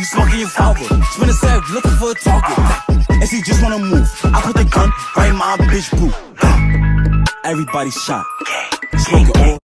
you smoking your father. Spin a set, looking for a target. And she just wanna move. I put the gun right in my bitch boot. Everybody shot. Smoking.